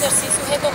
exercício retomado.